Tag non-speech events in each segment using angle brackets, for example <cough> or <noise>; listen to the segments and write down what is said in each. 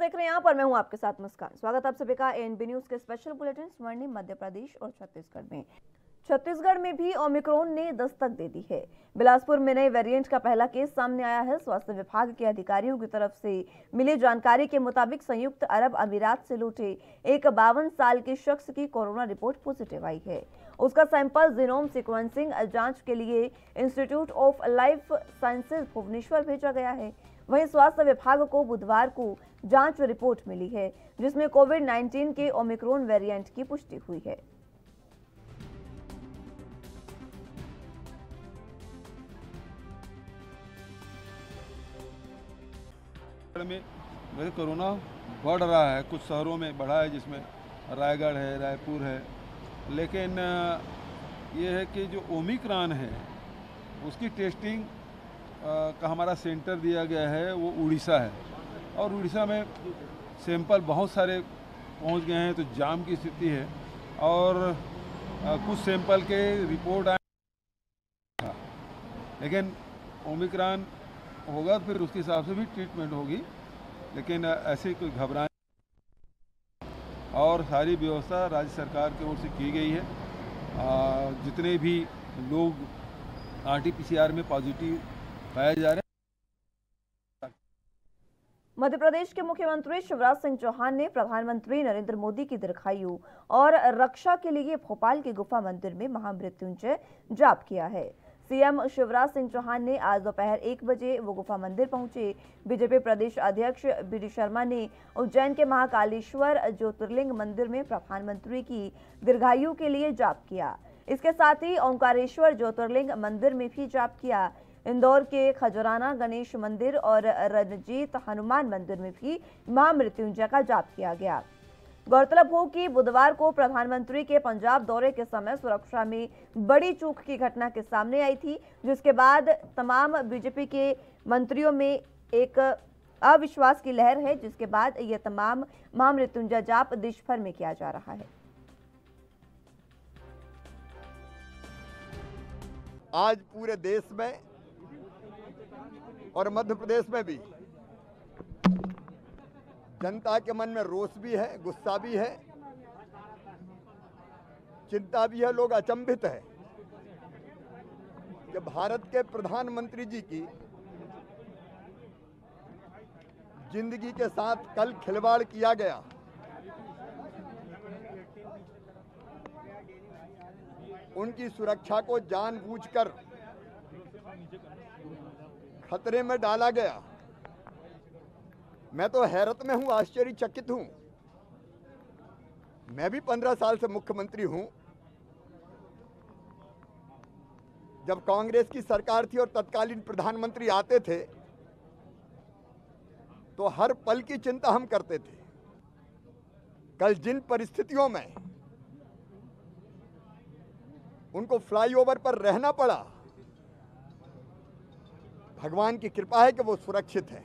देख रहे हैं यहाँ पर। मैं हूँ आपके साथ मुस्कान। स्वागत आप सभी का एनबी न्यूज़ के स्पेशल बुलेटिन स्वर्णिम मध्य प्रदेश और छत्तीसगढ़ में। छत्तीसगढ़ में भी ओमिक्रॉन ने दस्तक दे दी है। बिलासपुर में नए वेरिएंट का पहला केस सामने आया है। स्वास्थ्य विभाग के अधिकारियों की तरफ़ से मिली जानकारी के मुताबिक संयुक्त अरब अमीरात से लौटे एक बावन साल के शख्स की कोरोना रिपोर्ट पॉजिटिव आई है। उसका सैंपल जीनोम सीक्वेंसिंग जाँच के लिए institute of life sciences Bhubaneswar भेजा गया है। वहीं स्वास्थ्य विभाग को बुधवार को जाँच रिपोर्ट मिली है, जिसमें कोविड 19 के ओमिक्रॉन वेरिएंट की पुष्टि हुई है। कोरोना बढ़ रहा है, कुछ शहरों में बढ़ा है, जिसमें रायगढ़ है, रायपुर है, लेकिन ये है कि जो ओमिक्रॉन है, उसकी टेस्टिंग का हमारा सेंटर दिया गया है, वो उड़ीसा है। और उड़ीसा में सैंपल बहुत सारे पहुँच गए हैं तो जाम की स्थिति है। और कुछ सैंपल के रिपोर्ट आए। लेकिन ओमिक्रॉन होगा तो फिर उसके हिसाब से भी ट्रीटमेंट होगी, लेकिन ऐसे कोई घबराए और सारी व्यवस्था राज्य सरकार की ओर से की गई है। जितने भी लोग आरटीपीसीआर में पॉजिटिव पाए जा रहे मध्य प्रदेश के मुख्यमंत्री शिवराज सिंह चौहान ने प्रधानमंत्री नरेंद्र मोदी की दीर्घायु और रक्षा के लिए भोपाल के गुफा मंदिर में महामृत्युंजय जाप किया है। सीएम शिवराज सिंह चौहान ने आज दोपहर एक बजे वो गुफा मंदिर पहुँचे। बीजेपी प्रदेश अध्यक्ष बी डी शर्मा ने उज्जैन के महाकालेश्वर ज्योतिर्लिंग मंदिर में प्रधानमंत्री की दीर्घायु के लिए जाप किया। इसके साथ ही ओंकारेश्वर ज्योतिर्लिंग मंदिर में भी जाप किया। इंदौर के खजराना गणेश मंदिर और रणजीत हनुमान मंदिर में भी महामृत्युंजय का जाप किया गया। गौरतलब हो कि बुधवार को प्रधानमंत्री के पंजाब दौरे के समय सुरक्षा में बड़ी चूक की घटना के सामने आई थी, जिसके बाद तमाम बीजेपी के मंत्रियों में एक अविश्वास की लहर है, जिसके बाद ये तमाम महामृत्युंजय जाप देश भर में किया जा रहा है। आज पूरे देश में और मध्य प्रदेश में भी। जनता के मन में रोष भी है, गुस्सा भी है, चिंता भी है, लोग अचंभित है। कि भारत के प्रधानमंत्री जी की ज़िंदगी के साथ कल खिलवाड़ किया गया, उनकी सुरक्षा को जानबूझकर खतरे में डाला गया। मैं तो हैरत में हूँ, आश्चर्यचकित हूँ। मैं भी पंद्रह साल से मुख्यमंत्री हूँ। जब कांग्रेस की सरकार थी और तत्कालीन प्रधानमंत्री आते थे तो हर पल की चिंता हम करते थे। कल जिन परिस्थितियों में उनको फ्लाईओवर पर रहना पड़ा भगवान की कृपा है कि वो सुरक्षित है।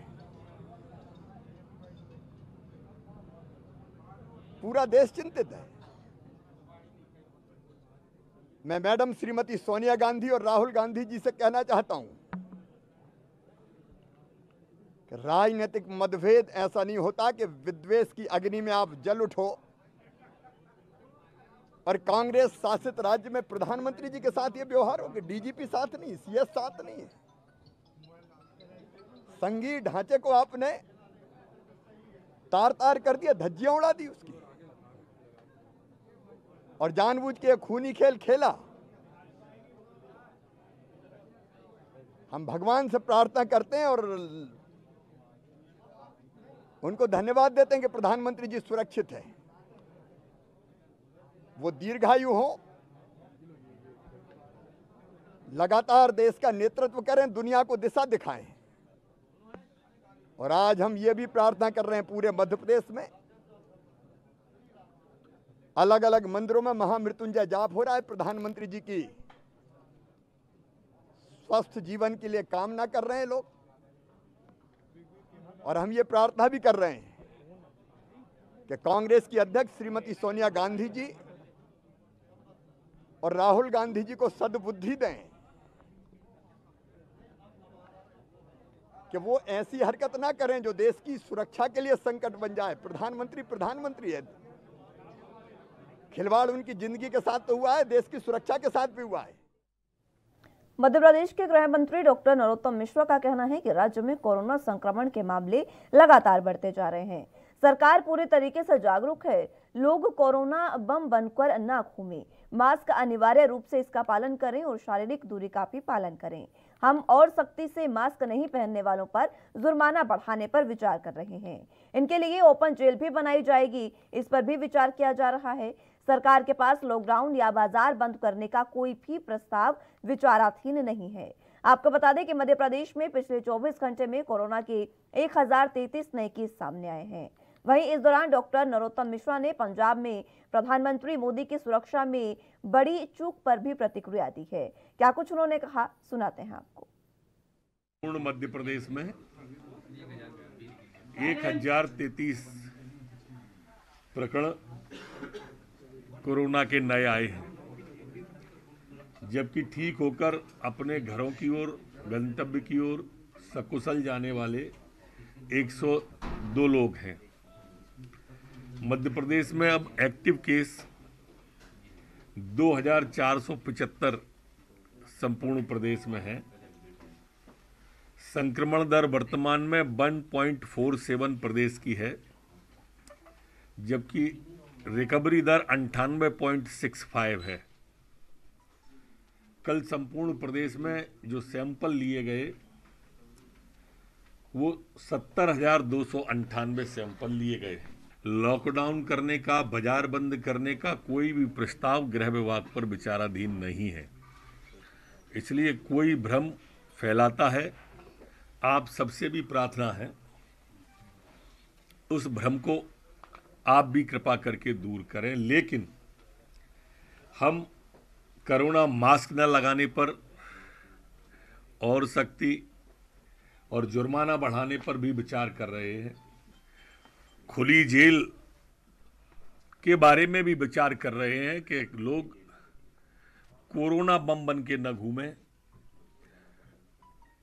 पूरा देश चिंतित है। मैं मैडम श्रीमती सोनिया गांधी और राहुल गांधी जी से कहना चाहता हूँ कि राजनीतिक मतभेद ऐसा नहीं होता कि विद्वेष की अग्नि में आप जल उठो और कांग्रेस शासित राज्य में प्रधानमंत्री जी के साथ ये व्यवहार हो कि डीजीपी साथ नहीं, सीएस साथ नहीं है। संघीय ढांचे को आपने तार तार कर दिया, धज्जियाँ उड़ा दी उसकी। और जानबूझ के खूनी खेल खेला। हम भगवान से प्रार्थना करते हैं और उनको धन्यवाद देते हैं कि प्रधानमंत्री जी सुरक्षित है। वो दीर्घायु हो, लगातार देश का नेतृत्व करें, दुनिया को दिशा दिखाएँ। और आज हम ये भी प्रार्थना कर रहे हैं पूरे मध्य प्रदेश में। अलग अलग मंदिरों में महामृत्युंजय जाप हो रहा है प्रधानमंत्री जी की। स्वस्थ जीवन के लिए कामना कर रहे हैं लोग। और हम ये प्रार्थना भी कर रहे हैं कि कांग्रेस की अध्यक्ष श्रीमती सोनिया गांधी जी और राहुल गांधी जी को सद्बुद्धि दें। कि वो ऐसी हरकत ना करें जो देश की सुरक्षा के लिए संकट बन जाए। प्रधानमंत्री प्रधानमंत्री है। खिलवाड़ उनकी ज़िंदगी के साथ तो हुआ है, देश की सुरक्षा के साथ भी हुआ है। मध्य प्रदेश के गृह मंत्री डॉक्टर नरोत्तम मिश्रा का कहना है कि राज्य में कोरोना संक्रमण के मामले लगातार बढ़ते जा रहे हैं। सरकार पूरे तरीके से जागरूक है। लोग कोरोना बम बनकर ना घूमें। मास्क अनिवार्य रूप से इसका पालन करें और शारीरिक दूरी का भी पालन करें। हम और सख्ती से मास्क नहीं पहनने वालों पर जुर्माना बढ़ाने पर विचार कर रहे हैं। इनके लिए ओपन जेल भी बनाई जाएगी। इस पर भी विचार किया जा रहा है। सरकार के पास लॉकडाउन या बाज़ार बंद करने का कोई भी प्रस्ताव विचाराधीन नहीं है। आपको बता दें कि मध्य प्रदेश में पिछले 24 घंटे में कोरोना के एक नए केस सामने आए हैं। वहीं इस दौरान डॉक्टर नरोत्तम मिश्रा ने पंजाब में प्रधानमंत्री मोदी की सुरक्षा में बड़ी चूक पर भी प्रतिक्रिया दी है। क्या कुछ उन्होंने कहा? सुनाते हैं आपको। पूर्ण मध्य प्रदेश में एक हज़ार तैतीस प्रकरण कोरोना के नए आए हैं, जबकि ठीक होकर अपने घरों की ओर, गंतव्य की ओर सकुशल जाने वाले 102 लोग हैं। मध्य प्रदेश में अब एक्टिव केस 2475 संपूर्ण प्रदेश में है। संक्रमण दर वर्तमान में 1.47 प्रदेश की है, जबकि रिकवरी दर अंठानवे पॉइंट सिक्स फाइव है। कल संपूर्ण प्रदेश में जो सैंपल लिए गए, वो सत्तर हज़ार दो सौ अंठानवे सैंपल लिए गए लॉकडाउन करने का, बाज़ार बंद करने का कोई भी प्रस्ताव गृह विभाग पर विचाराधीन नहीं है। इसलिए कोई भ्रम फैलाता है, आप सबसे भी प्रार्थना है, उस भ्रम को आप भी कृपा करके दूर करें। लेकिन हम करोना मास्क न लगाने पर और सख्ती और जुर्माना बढ़ाने पर भी विचार कर रहे हैं। खुली जेल के बारे में भी विचार कर रहे हैं कि लोग कोरोना बम बन के न घूमें।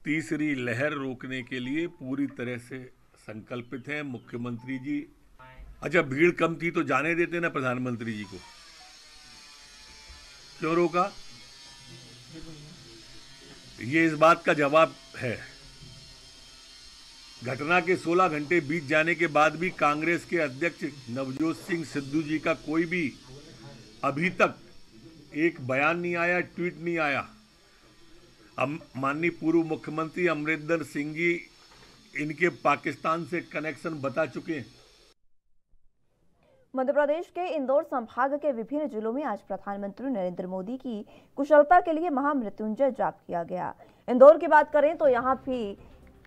तीसरी लहर रोकने के लिए पूरी तरह से संकल्पित हैं मुख्यमंत्री जी। अच्छा भीड़ कम थी तो जाने देते ना प्रधानमंत्री जी को। क्यों रोका? ये इस बात का जवाब है। घटना के 16 घंटे बीत जाने के बाद भी कांग्रेस के अध्यक्ष नवजोत सिंह सिद्धू जी का कोई भी अभी तक एक बयान नहीं आया, ट्वीट नहीं आया। अब माननीय पूर्व मुख्यमंत्री अमरिंदर सिंह जी इनके पाकिस्तान से कनेक्शन बता चुके हैं। मध्य प्रदेश के इंदौर संभाग के विभिन्न जिलों में आज प्रधानमंत्री नरेंद्र मोदी की कुशलता के लिए महामृत्युंजय जाप किया गया। इंदौर की बात करें तो यहाँ भी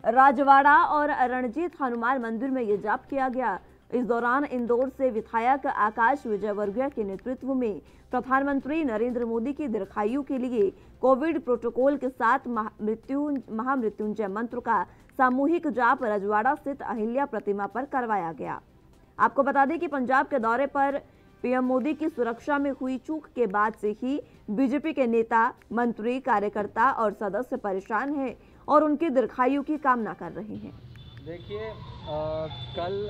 राजवाड़ा और रणजीत हनुमान मंदिर में ये जाप किया गया। इस दौरान इंदौर से विधायक आकाश विजयवर्गीय के नेतृत्व में प्रधानमंत्री नरेंद्र मोदी की दीर्घायु के लिए कोविड प्रोटोकॉल के साथ मृत्यु महामृत्युंजय मंत्र का सामूहिक जाप रजवाड़ा स्थित अहिल्या प्रतिमा पर करवाया गया। आपको बता दें कि पंजाब के दौरे पर पीएम मोदी की सुरक्षा में हुई चूक के बाद से ही बीजेपी के नेता, मंत्री, कार्यकर्ता और सदस्य परेशान हैं और उनकी दीर्घायु की कामना कर रहे हैं। देखिए कल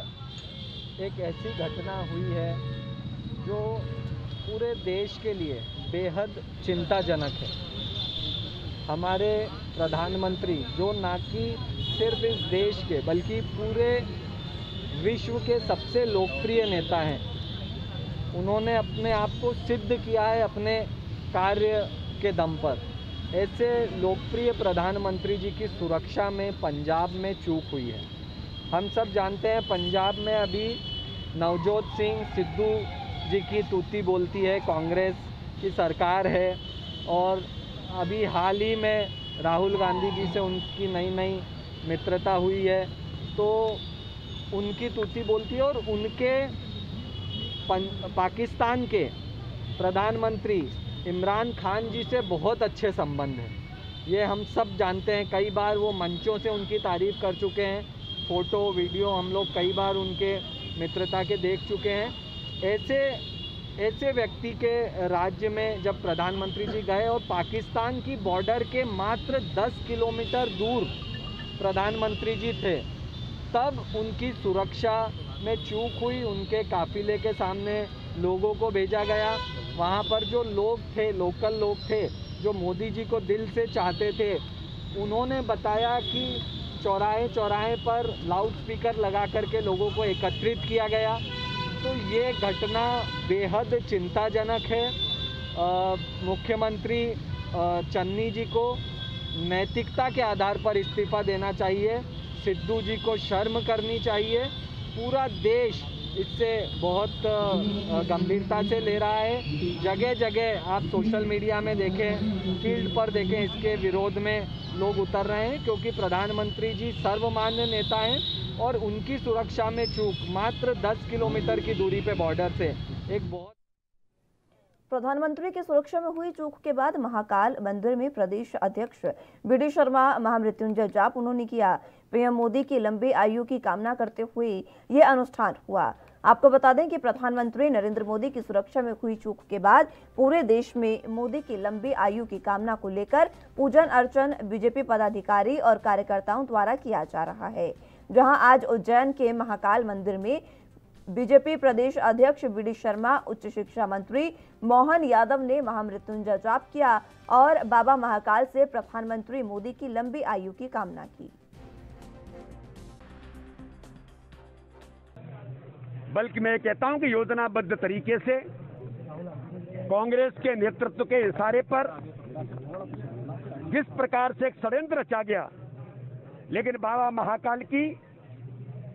एक ऐसी घटना हुई है जो पूरे देश के लिए बेहद चिंताजनक है। हमारे प्रधानमंत्री, जो ना कि सिर्फ़ इस देश के, बल्कि पूरे विश्व के सबसे लोकप्रिय नेता हैं। उन्होंने अपने आप को सिद्ध किया है अपने कार्य के दम पर। ऐसे लोकप्रिय प्रधानमंत्री जी की सुरक्षा में, पंजाब में चूक हुई है। हम सब जानते हैं, पंजाब में अभी नवजोत सिंह सिद्धू जी की तूती बोलती है, कांग्रेस की सरकार है और अभी हाल ही में राहुल गांधी जी से उनकी नई नई मित्रता हुई है तो उनकी तूती बोलती है और उनके पाकिस्तान के प्रधानमंत्री इमरान खान जी से बहुत अच्छे संबंध हैं। ये हम सब जानते हैं, कई बार वो मंचों से उनकी तारीफ़ कर चुके हैं फ़ोटो, वीडियो हम लोग कई बार उनके मित्रता के देख चुके हैं। ऐसे ऐसे व्यक्ति के राज्य में जब प्रधानमंत्री जी गए और पाकिस्तान की बॉर्डर के मात्र 10 किलोमीटर दूर प्रधानमंत्री जी थे, तब उनकी सुरक्षा में चूक हुई, उनके काफिले के सामने लोगों को भेजा गया। वहाँ पर जो लोग थे, लोकल लोग थे, जो मोदी जी को दिल से चाहते थे, उन्होंने बताया कि चौराहे चौराहे पर लाउड स्पीकर लगा करके लोगों को एकत्रित किया गया। तो ये घटना बेहद चिंताजनक है। मुख्यमंत्री चन्नी जी को नैतिकता के आधार पर इस्तीफा देना चाहिए। सिद्धू जी को शर्म करनी चाहिए। पूरा देश इससे बहुत गंभीरता से ले रहा है। जगह जगह आप सोशल मीडिया में देखें, फ़ील्ड पर देखें, इसके विरोध में लोग उतर रहे हैं, क्योंकि प्रधानमंत्री जी सर्वमान्य नेता हैं और उनकी सुरक्षा में चूक, मात्र 10 किलोमीटर की दूरी पे बॉर्डर से। एक बहुत प्रधानमंत्री की सुरक्षा में हुई चूक के बाद महाकाल मंदिर में प्रदेश अध्यक्ष बी शर्मा महामृत्युंजय जाप उन्होंने किया। पीएम मोदी की लंबी आयु की कामना करते हुए ये अनुष्ठान हुआ। आपको बता दें कि प्रधानमंत्री नरेंद्र मोदी की सुरक्षा में हुई चूक के बाद पूरे देश में मोदी की लंबी आयु की कामना को लेकर पूजन अर्चन बीजेपी पदाधिकारी और कार्यकर्ताओं द्वारा किया जा रहा है, जहाँ आज उज्जैन के महाकाल मंदिर में बीजेपी प्रदेश अध्यक्ष बी शर्मा, उच्च शिक्षा मंत्री मोहन यादव ने महामृत्युंजय जाप किया और बाबा महाकाल से प्रधानमंत्री मोदी की लंबी आयु की कामना की। बल्कि मैं कहता हूँ कि योजनाबद्ध तरीके से कांग्रेस के नेतृत्व के इशारे पर जिस प्रकार से एक षड्यंत्र रचा गया, लेकिन बाबा महाकाल की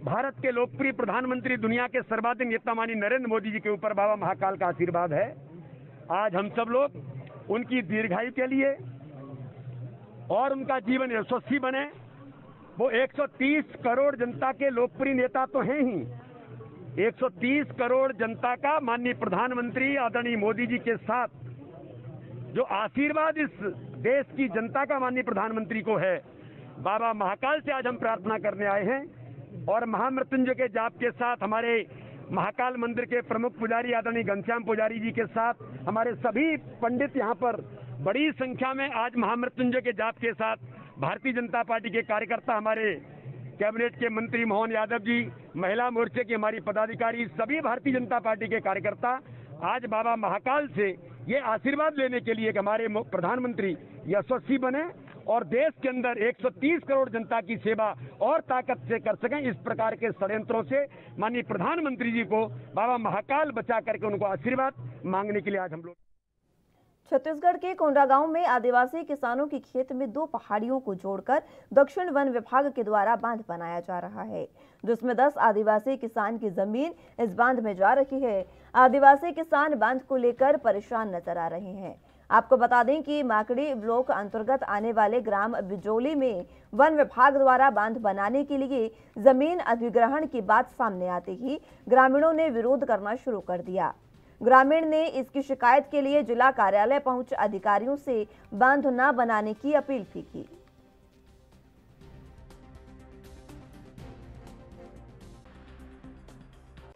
भारत के लोकप्रिय प्रधानमंत्री दुनिया के सर्वाधिक नेता मानी नरेंद्र मोदी जी के ऊपर बाबा महाकाल का आशीर्वाद है। आज हम सब लोग उनकी दीर्घायु के लिए और उनका जीवन यशस्वी बने। वो 130 करोड़ जनता के लोकप्रिय नेता तो हैं ही। 130 करोड़ जनता का माननीय प्रधानमंत्री आदरणीय मोदी जी के साथ, जो आशीर्वाद इस देश की जनता का माननीय प्रधानमंत्री को है। बाबा महाकाल से आज हम प्रार्थना करने आए हैं और महामृत्युंजय के जाप के साथ हमारे महाकाल मंदिर के प्रमुख पुजारी आदरणीय घनश्याम पुजारी जी के साथ, हमारे सभी पंडित यहाँ पर बड़ी संख्या में आज महामृत्युंजय के जाप के साथ, भारतीय जनता पार्टी के कार्यकर्ता हमारे कैबिनेट के मंत्री मोहन यादव जी, महिला मोर्चे की हमारी पदाधिकारी, सभी भारतीय जनता पार्टी के कार्यकर्ता, आज बाबा महाकाल से ये आशीर्वाद लेने के लिए कि हमारे प्रधानमंत्री यशस्वी बने और देश के अंदर 130 करोड़ जनता की सेवा और ताकत से कर सकें इस प्रकार के षड्यंत्रों से। माननीय प्रधानमंत्री जी को बाबा महाकाल बचा करके उनको आशीर्वाद मांगने के लिए आज हम लोग छत्तीसगढ़ के कोंडागांव में आदिवासी किसानों की खेत में दो पहाड़ियों को जोड़कर दक्षिण वन विभाग के द्वारा बाँध बनाया जा रहा है, जिसमें 10 आदिवासी किसान की ज़मीन इस बाँध में जा रही है। आदिवासी किसान बाँध को लेकर परेशान नज़र आ रहे हैं। आपको बता दें कि माकड़ी ब्लॉक अंतर्गत आने वाले ग्राम बिजोली में वन विभाग द्वारा बाँध बनाने के लिए ज़मीन अधिग्रहण की बात सामने आते ही ग्रामीणों ने विरोध करना शुरू कर दिया। ग्रामीण ने इसकी शिकायत के लिए जिला कार्यालय पहुँच अधिकारियों से बाँध न बनाने की अपील भी की।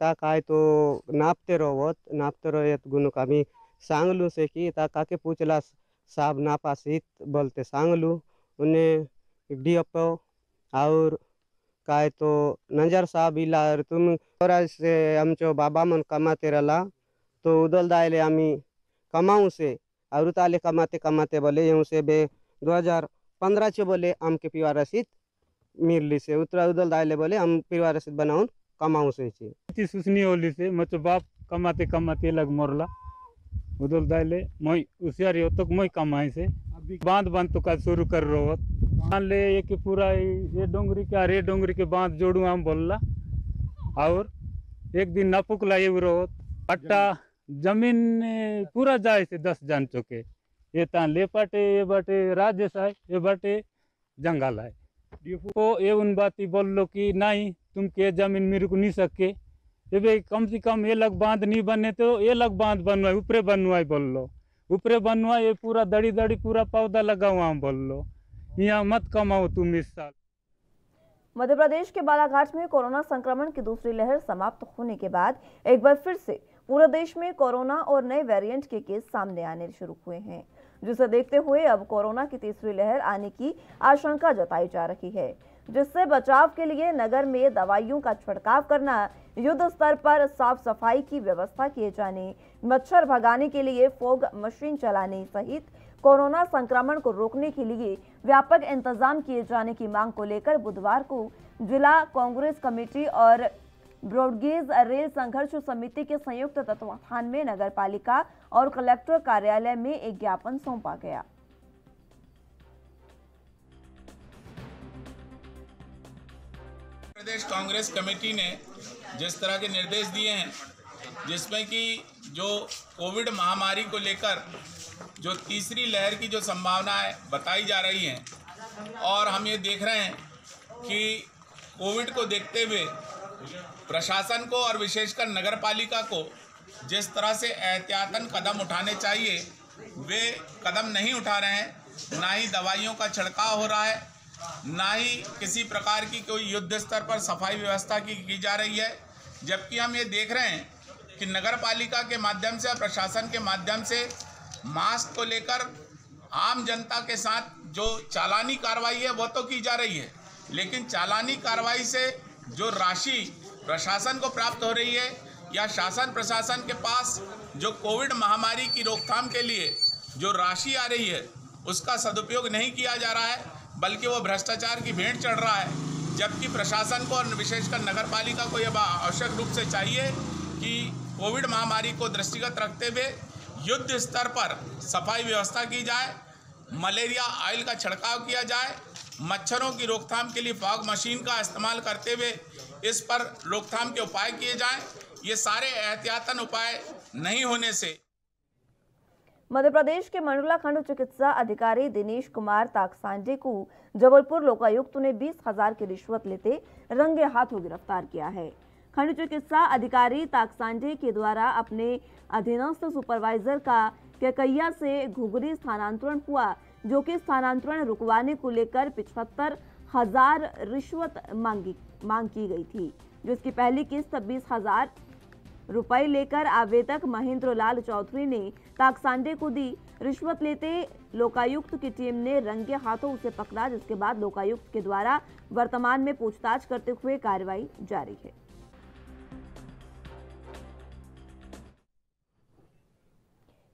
ता काय तो नापते रहोत नापते रहोत गुनुक आम्ही सांगलू से की ता काके पूछला साहब नापासीत बोलते सांगलू, उन्हें डीएपओ और काय तो नंजर साहब इला तुम और से आमचो बाबा मन कमाते रला तो उदल दायले आम्ही कमाऊ से और ताले कमाते कमाते बोले यूँ से बे दो हज़ार पंद्रह चे बोले आम के पिवा रसीद मिरली से. उतरा उदल दायले बोले हम पिवा रसीद बनाऊन कमाऊ से ची ती सुसनी होली से मचो बाप कमाते कमाते लग मोरला. उदल दायले मोई उसियारी होतक मोई कमाई से. बाँध बाँध तो का शुरू कर रहो होत. मान ले ये कि पूरा ये डोंगरी के रे डोंगरी के बाँध जोड़ू हम बोलला. और एक दिन नपुकला ये रहो पट्टा ज़मीन पूरा जाए से दस जान चुके। ये ता ले पाटे ये बाटे राजेश आए ये बाटे जंगल आए को ये उन बाती बोल लो कि नहीं तुम के ज़मीन मेरे को नहीं सके। ये भाई कम से कम ये लग बाँध नहीं बने तो ये लग बाँध बनवाए ऊपरे बनवाए बोल लो ऊपरे बनवाए ये पूरा दड़ी दड़ी, पूरा पौधा लगा हुआ बोल लो यहाँ मत कमाओ तुम इस साल। मध्य प्रदेश के बालाघाट में कोरोना संक्रमण की दूसरी लहर समाप्त होने के बाद एक बार फिर से पूरे देश में कोरोना और नए वेरिएंट के केस सामने आने शुरू हुए हैं। जिसे देखते हुए अब कोरोना की तीसरी लहर आने की आशंका जताई जा रही है, जिससे बचाव के लिए नगर में दवाइयों का छिड़काव करना, युद्ध स्तर पर साफ़ सफ़ाई की व्यवस्था किए जाने, मच्छर भगाने के लिए फोग मशीन चलाने सहित कोरोना संक्रमण को रोकने के लिए व्यापक इंतज़ाम किए जाने की मांग को लेकर बुधवार को जिला कांग्रेस कमेटी और ब्रॉडगेज रेल संघर्ष समिति के संयुक्त तत्वावधान में नगर पालिका और कलेक्टर कार्यालय में एक ज्ञापन सौंपा गया। प्रदेश कांग्रेस कमेटी ने जिस तरह के निर्देश दिए हैं, जिसमें कि जो कोविड महामारी को लेकर जो तीसरी लहर की जो संभावनाएँ बताई जा रही हैं। और हम ये देख रहे हैं कि कोविड को देखते हुए प्रशासन को और विशेषकर नगर पालिका को जिस तरह से एहतियातन कदम उठाने चाहिए, वे कदम नहीं उठा रहे हैं। ना ही दवाइयों का छिड़काव हो रहा है, ना ही किसी प्रकार की कोई युद्ध स्तर पर सफ़ाई व्यवस्था की की जा रही है। जबकि हम ये देख रहे हैं कि नगर पालिका के माध्यम से और प्रशासन के माध्यम से मास्क को लेकर आम जनता के साथ जो चालानी कार्रवाई है, वो तो की जा रही है। लेकिन चालानी कार्रवाई से जो राशि प्रशासन को प्राप्त हो रही है या शासन प्रशासन के पास जो कोविड महामारी की रोकथाम के लिए जो राशि आ रही है, उसका सदुपयोग नहीं किया जा रहा है, बल्कि वो भ्रष्टाचार की भेंट चढ़ रहा है। जबकि प्रशासन को और विशेषकर नगर पालिका को यह आवश्यक रूप से चाहिए कि कोविड महामारी को दृष्टिगत रखते हुए युद्ध स्तर पर सफ़ाई व्यवस्था की जाए, मलेरिया ऑयल का छिड़काव किया जाए मच्छरों की रोकथाम के लिए फॉग मशीन का इस्तेमाल करते हुए इस पर रोकथाम के उपाय किए जाएँ। ये सारे एहतियातन उपाय नहीं होने से। मध्य प्रदेश के मंडला खंड चिकित्सा अधिकारी दिनेश कुमार ताकसांडे को जबलपुर लोकायुक्त ने बीस हज़ार की रिश्वत लेते रंगे हाथों गिरफ़्तार किया है। खंड चिकित्सा अधिकारी ताकसांडे के द्वारा अपने अधीनस्थ सुपरवाइजर का कैकैया से घुघरी स्थानांतरण हुआ। जो कि स्थानांतरण रुकवाने को लेकर पिछहत्तर हज़ार रिश्वत मांगी, मांग की गई थी जिसकी पहली किस्त बीस हज़ार रुपए लेकर आवेदक महेंद्र लाल चौधरी ने ताकसांडे को दी। रिश्वत लेते लोकायुक्त की टीम ने रंगे हाथों उसे पकड़ा, जिसके बाद लोकायुक्त के द्वारा वर्तमान में पूछताछ करते हुए कार्रवाई जारी है।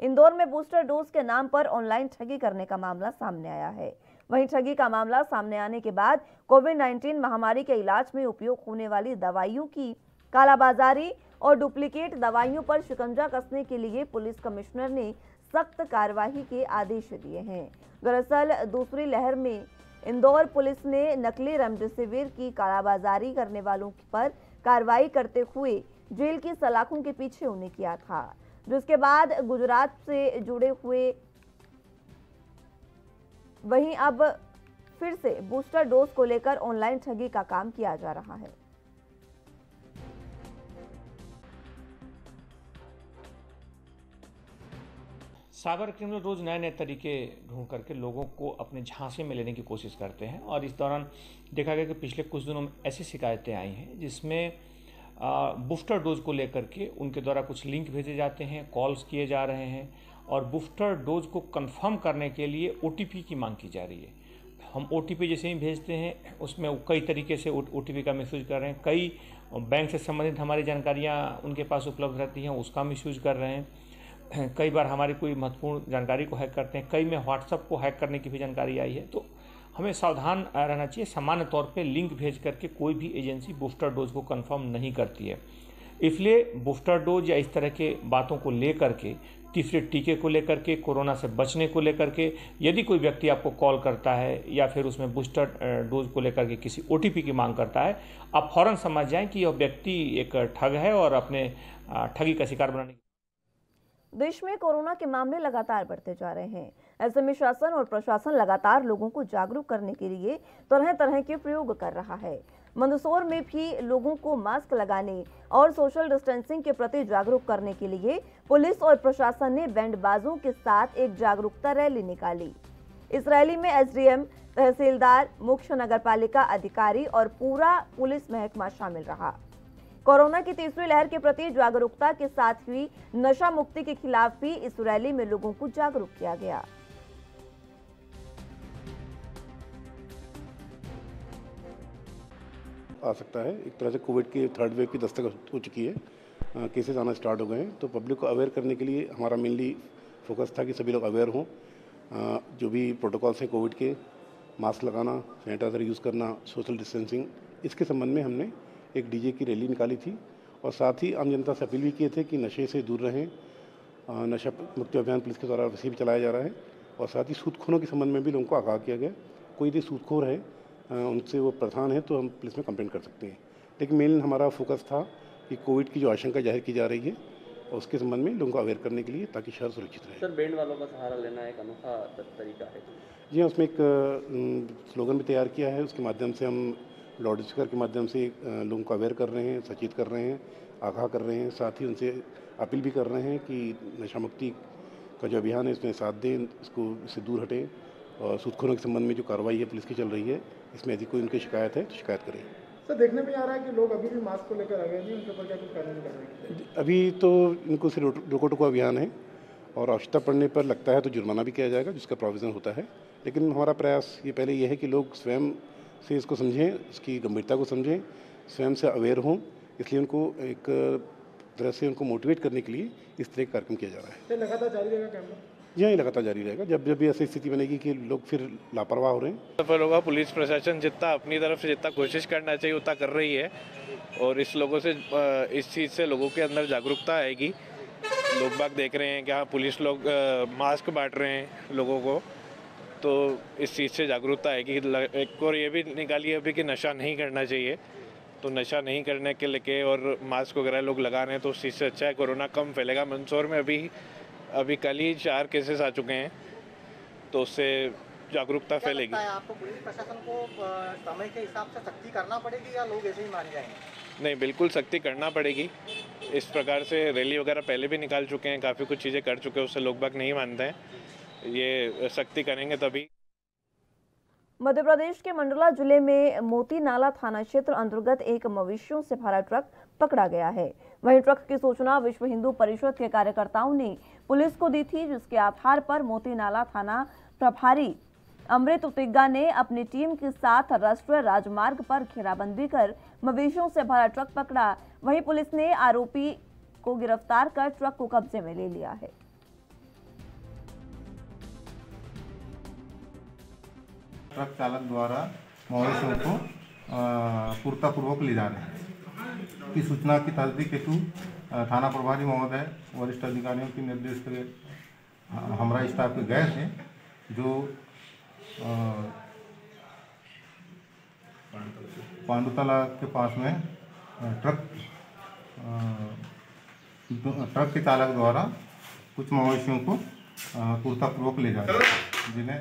इंदौर में बूस्टर डोज के नाम पर ऑनलाइन ठगी करने का मामला सामने आया है। वहीं ठगी का मामला सामने आने के बाद कोविड 19 महामारी के इलाज में उपयोग होने वाली दवाइयों की कालाबाजारी और डुप्लीकेट दवाइयों पर शिकंजा कसने के लिए पुलिस कमिश्नर ने सख्त कार्यवाही के आदेश दिए हैं। दरअसल, दूसरी लहर में इंदौर पुलिस ने नकली रेमडेसिविर की कालाबाजारी करने वालों पर कार्रवाई करते हुए जेल की सलाखों के पीछे उन्हें किया था। जिसके बाद गुजरात से जुड़े हुए वहीं अब फिर से बूस्टर डोज को लेकर ऑनलाइन ठगी का काम किया जा रहा है। साइबर क्रिमिनल रोज़ नए नए तरीके ढूंढ करके लोगों को अपने झांसे में लेने की कोशिश करते हैं और इस दौरान देखा गया कि पिछले कुछ दिनों में ऐसी शिकायतें आई हैं जिसमें बूस्टर डोज को लेकर के उनके द्वारा कुछ लिंक भेजे जाते हैं कॉल्स किए जा रहे हैं और बूस्टर डोज को कंफर्म करने के लिए ओटीपी की मांग की जा रही है। हम ओटीपी जैसे ही भेजते हैं, उसमें कई तरीके से ओटीपी का मिसयूज कर रहे हैं। कई बैंक से संबंधित हमारी जानकारियाँ उनके पास उपलब्ध रहती हैं, उसका मिसयूज कर रहे हैं। <clears throat> कई बार हमारी कोई महत्वपूर्ण जानकारी को हैक करते हैं, कई में व्हाट्सअप को हैक करने की भी जानकारी आई है तो हमें सावधान रहना चाहिए। सामान्य तौर पे लिंक भेज करके कोई भी एजेंसी बूस्टर डोज को कंफर्म नहीं करती है। इसलिए बूस्टर डोज या इस तरह के बातों को ले करके तीसरे टीके को लेकर के, कोरोना से बचने को लेकर के, यदि कोई व्यक्ति आपको कॉल करता है या फिर उसमें बूस्टर डोज को लेकर के किसी ओटीपी की मांग करता है, आप फ़ौरन समझ जाएँ कि यह व्यक्ति एक ठग है और अपने ठगी का शिकार बनाने देश में कोरोना के मामले लगातार बढ़ते जा रहे हैं। ऐसे में शासन और प्रशासन लगातार लोगों को जागरूक करने के लिए तरह तरह के प्रयोग कर रहा है। मंदसौर में भी लोगों को मास्क लगाने और सोशल डिस्टेंसिंग के प्रति जागरूक करने के लिए पुलिस और प्रशासन ने बैंडबाजों के साथ एक जागरूकता रैली निकाली। इस रैली में एसडीएम, तहसीलदार, मुख्य नगर पालिका अधिकारी और पूरा पुलिस महकमा शामिल रहा। कोरोना की तीसरी लहर के प्रति जागरूकता के साथ ही नशा मुक्ति के खिलाफ भी इस रैली में लोगों को जागरूक किया गया। आ सकता है। एक तरह से कोविड की थर्ड वेव की दस्तक हो चुकी है। केसेस आना स्टार्ट हो गए हैं। तो पब्लिक को अवेयर करने के लिए हमारा मेनली फोकस था कि सभी लोग अवेयर हों। जो भी प्रोटोकॉल्स हैं कोविड के मास्क लगाना सैनिटाइज़र यूज़ करना सोशल डिस्टेंसिंग इसके संबंध में हमने एक डीजे की रैली निकाली थी। और साथ ही आम जनता से अपील भी किए थे कि नशे से दूर रहें। नशा मुक्ति अभियान पुलिस के द्वारा वैसे भी चलाया जा रहा है। और साथ ही सूदखोरों के संबंध में भी लोगों को आगाह किया गया। कोई यदि सूदखोर है उनसे वो प्रधान है तो हम पुलिस में कंप्लेंट कर सकते हैं। लेकिन मेन हमारा फोकस था कि कोविड की जो आशंका ज़ाहिर की जा रही है और उसके संबंध में लोगों को अवेयर करने के लिए ताकि शहर सुरक्षित रहे। सर बैंड वालों का सहारा लेना एक अनोखा तरीका है। जी हाँ उसमें एक स्लोगन भी तैयार किया है। उसके माध्यम से हम लाउड स्पीकर के माध्यम से लोगों को अवेयर कर रहे हैं सचेत कर रहे हैं आगाह कर रहे हैं। साथ ही उनसे अपील भी कर रहे हैं कि नशा मुक्ति का जो अभियान है इसमें साथ दें इसको इससे दूर हटें। और सूदखोरों के संबंध में जो कार्रवाई है पुलिस की चल रही है इसमें यदि कोई उनकी शिकायत है तो शिकायत करें। सर देखने में आ रहा है कि लोग अभी भी मास्क को लेकर अवेयर नहीं उनके ऊपर क्या कुछ कार्रवाई कर रहे हैं? अभी तो इनको सिर्फ़ रोको- रोको टोको अभियान है और आवश्यकता पड़ने पर लगता है तो जुर्माना भी किया जाएगा जिसका प्रोविज़न होता है। लेकिन हमारा प्रयास ये पहले ये है कि लोग स्वयं से इसको समझें इसकी गंभीरता को समझें स्वयं से अवेयर हों इसलिए उनको एक तरह से उनको मोटिवेट करने के लिए इस तरह का कार्यक्रम किया जा रहा है। सर लगातार जारी रहेगा जी हाँ लगातार जारी रहेगा। जब जब भी ऐसी स्थिति बनेगी कि लोग फिर लापरवाह हो रहे हैं। सफल होगा पुलिस प्रशासन जितना अपनी तरफ़ से जितना कोशिश करना चाहिए उतना कर रही है। और इस लोगों से इस चीज़ से लोगों के अंदर जागरूकता आएगी। लोग बाग देख रहे हैं कि हाँ पुलिस लोग मास्क बांट रहे हैं लोगों को। तो इस चीज़ से जागरूकता आएगी। एक और ये भी निकालिए अभी कि नशा नहीं करना चाहिए। तो नशा नहीं करने के लेके और मास्क वगैरह लोग लगा रहे हैं तो उस चीज़ से अच्छा है। कोरोना कम फैलेगा। मंदसौर में अभी अभी कल ही चार केसेस आ चुके हैं तो उससे जागरूकता फैलेगी। आपको पुलिस प्रशासन को समय के हिसाब से सख्ती करना पड़ेगी या लोग ऐसे ही मान जाएँगे? नहीं बिल्कुल सख्ती करना पड़ेगी। इस प्रकार से रैली वगैरह पहले भी निकाल चुके हैं काफ़ी कुछ चीज़ें कर चुके हैं उससे लोग बाग नहीं मानते हैं। ये सख्ती करेंगे तभी। मध्य प्रदेश के मंडला ज़िले में मोती नाला थाना क्षेत्र अंतर्गत एक मवेशियों से भरा ट्रक पकड़ा गया है। वहीं ट्रक की सूचना विश्व हिंदू परिषद के कार्यकर्ताओं ने पुलिस को दी थी, जिसके आधार पर मोती नाला थाना प्रभारी अमृत उतिग्गा ने अपनी टीम के साथ राष्ट्रीय राजमार्ग पर घेराबंदी कर मवेशियों से भरा ट्रक पकड़ा। वहीं पुलिस ने आरोपी को गिरफ़्तार कर ट्रक को कब्जे में ले लिया है। ट्रक चालक द्वारा मवेशियों को पूर्तापूर्वक ले जा रहे हैं। की सूचना की तस्दीक हेतु थाना प्रभारी महोदय, वरिष्ठ अधिकारियों के निर्देश पे हमारा स्टाफ के गए थे, जो पांडुतला के पास में ट्रक ट्रक के चालक द्वारा कुछ मवेशियों को पूर्तापूर्वक ले जा रहे हैं, जिन्हें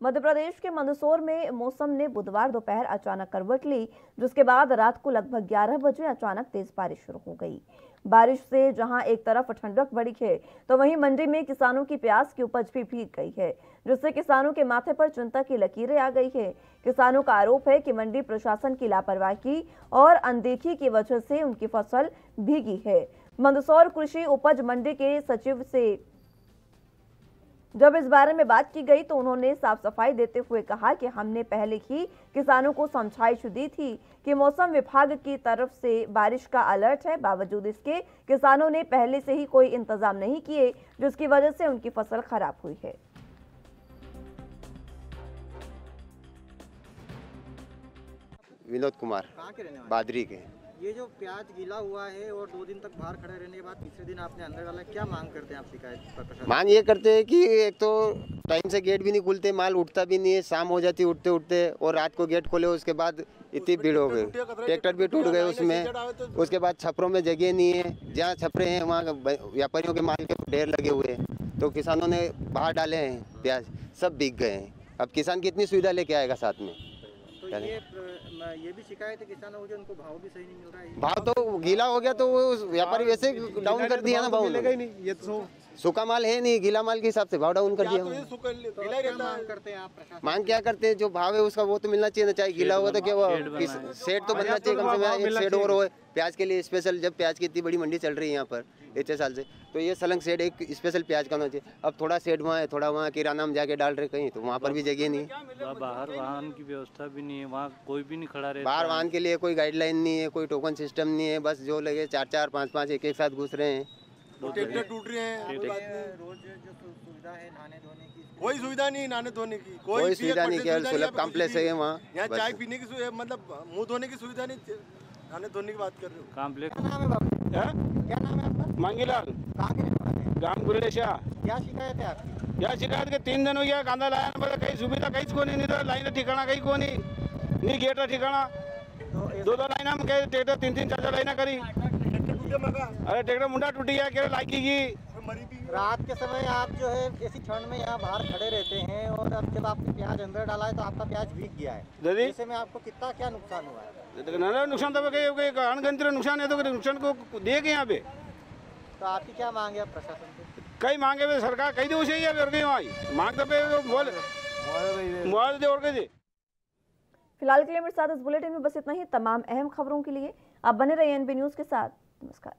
मध्य प्रदेश के मंदसौर में मौसम ने बुधवार दोपहर अचानक करवट ली, जिसके बाद रात को लगभग 11 बजे अचानक तेज बारिश शुरू हो गई। बारिश से जहाँ एक तरफ़ ठंडक बढ़ी है तो वहीं मंडी में किसानों की प्याज की उपज भी भीग गई है, जिससे किसानों के माथे पर चिंता की लकीरें आ गई है। किसानों का आरोप है कि मंडी प्रशासन की लापरवाही और अनदेखी की वजह से उनकी फ़सल भीगी है। मंदसौर कृषि उपज मंडी के सचिव से जब इस बारे में बात की गई तो उन्होंने साफ़ सफ़ाई देते हुए कहा कि हमने पहले ही किसानों को समझाइश दी थी कि मौसम विभाग की तरफ़ से बारिश का अलर्ट है। बावजूद इसके किसानों ने पहले से ही कोई इंतज़ाम नहीं किए जिसकी वजह से उनकी फ़सल खराब हुई है। विनोद कुमार बादरी के। ये जो प्याज गीला हुआ है और दो दिन तक बाहर खड़े रहने के बाद तीसरे दिन आपने अंदर डाला क्या मांग करते हैं आप शिकायत पर मांग ये करते हैं कि एक तो टाइम से गेट भी नहीं खुलते माल उठता भी नहीं है शाम हो जाती उठते उठते और रात को गेट खोले उसके बाद इतनी भीड़ हो गई। ट्रैक्टर भी टूट गए उसमें उसके बाद छपरों में जगह नहीं है जहाँ छपरे हैं वहाँ व्यापारियों के माल के ढेर लगे हुए हैं। तो किसानों ने बाहर डाले हैं प्याज सब बिक गए हैं। अब किसान कितनी सुविधा लेके आएगा साथ में? तो ये भी शिकायत है किसानों को जो उनको भाव भी सही नहीं मिल रहा है। भाव तो गीला हो गया तो वो व्यापारी वैसे डाउन कर दिया ना भाव उन्होंने। ये तो सूखा माल है नहीं गीला माल के हिसाब से भाव डाउन कर दिया तो मांग करते हैं आप प्रशासन मांग क्या करते हैं? जो भाव है उसका वो तो मिलना चाहिए ना चाहे गीला होगा तो क्या किस- तो बनना चाहिए कम से कम एक शेड और होए प्याज के लिए स्पेशल जब प्याज की इतनी बड़ी मंडी चल रही है यहाँ पर इतने साल से तो ये सलंग सेड एक स्पेशल प्याज का होना चाहिए। अब थोड़ा सेट वहाँ है थोड़ा वहाँ किराना में जाके डाल रहे कहीं तो वहाँ पर भी जगह नहीं। वहाँ बाहर वाहन की व्यवस्था भी नहीं है वहाँ कोई भी नहीं खड़ा रहता बाहर वाहन के लिए कोई गाइडलाइन नहीं है कोई टोकन सिस्टम नहीं है बस जो लगे चार चार पाँच पाँच एक एक साथ घुस रहे हैं। ट्रैक्टर टूट रहे हैं रोज जो सुविधा है नहाने धोने की कोई सुविधा नहीं नहाने धोने की। कोई भी सुविधा नहीं, केवल सुलभ कॉम्प्लेक्स है वहाँ, यहाँ चाय पीने की सुविधा मतलब मुँह धोने की सुविधा नहीं नहाने धोने की बात कर रहे हो। कॉम्प्लेक्स क्या नाम है आपका? मांगीलाल। कहाँ के रहने वाले हैं? गाँव गुलेशा क्या शिकायत है आपकी? या शिकायत के? तीन दिन हो गया कांदा लाया ना बरं काही सुविधा काहीच कोणी नाही तर लाईन ठिकाणा काही कोणी नी गेट ठिकाणा दो दो लाइन हम कहे ट्रैक्टर तीन तीन चार चार लाइन करी। अरे ट्रैक्टर मुंडा टूटी गया लाइकी की। रात के समय आप जो है ऐसी ठंड में यहाँ बाहर खड़े रहते हैं और अब जब आपने प्याज अंदर डाला है तो आपका प्याज भीग गया है? ऐसे में आपको कितना क्या नुकसान हुआ है? तो ना नुकसान तो कहीं नुकसान है तो नुकसान को दे यहाँ पे? तो आपकी क्या मांग है प्रशासन से? कई मांगे सरकार कई ही और कहीं वहाँ मांग तो पे बोल मुआवजा दे और कहीं दे। फ़िलहाल के लिए मेरे साथ इस बुलेटिन में बस इतना ही। तमाम अहम खबरों के लिए आप बने रहिए एनबी न्यूज़ के साथ। नमस्कार।